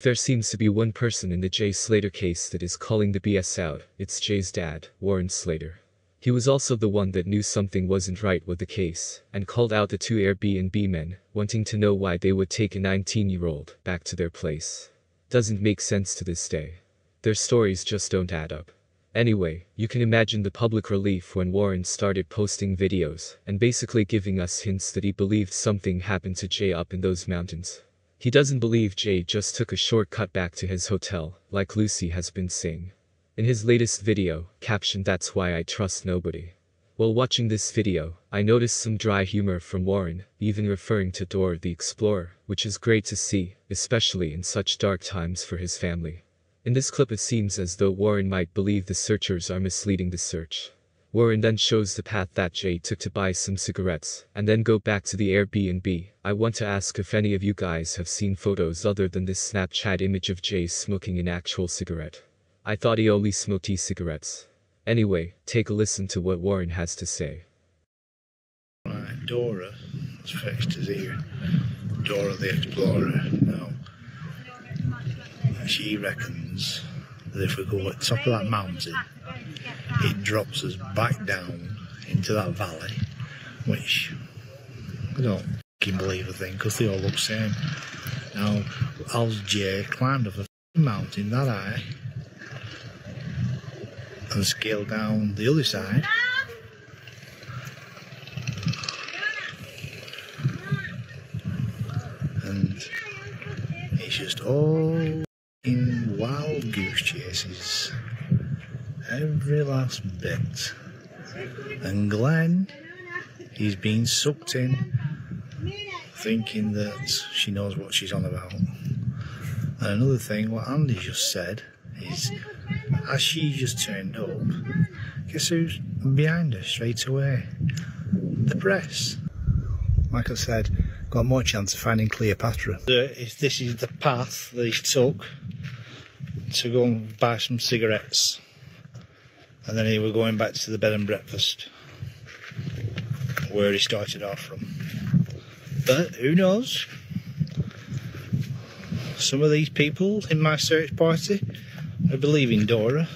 There seems to be one person in the Jay Slater case that is calling the BS out, it's Jay's dad, Warren Slater. He was also the one that knew something wasn't right with the case, and called out the two Airbnb men, wanting to know why they would take a 19-year-old back to their place. Doesn't make sense to this day. Their stories just don't add up. Anyway, you can imagine the public relief when Warren started posting videos and basically giving us hints that he believed something happened to Jay up in those mountains. He doesn't believe Jay just took a shortcut back to his hotel, like Lucy has been saying. In his latest video, captioned That's Why I Trust Nobody. While watching this video, I noticed some dry humor from Warren, even referring to Dora the Explorer, which is great to see, especially in such dark times for his family. In this clip it seems as though Warren might believe the searchers are misleading the search. Warren then shows the path that Jay took to buy some cigarettes, and then go back to the Airbnb. I want to ask if any of you guys have seen photos other than this Snapchat image of Jay smoking an actual cigarette. I thought he only smoked e-cigarettes. Anyway, take a listen to what Warren has to say. Right, Dora is fixed is here. Dora the Explorer. Now, she reckons that if we go at top of that mountain, it drops us back down into that valley, which I don't believe a thing because they all look the same. Now, Al's Jay climbed up a mountain that high and scaled down the other side. And it's just all in wild goose chases every last bit. And Glenn, he's been sucked in, thinking that she knows what she's on about. And another thing, what Andy just said is, as she just turned up, guess who's behind her straight away? The press. Like I said, got more chance of finding Cleopatra. This is the path they took to go and buy some cigarettes and then he was going back to the bed and breakfast where he started off from. But who knows? Some of these people in my search party are believing Dora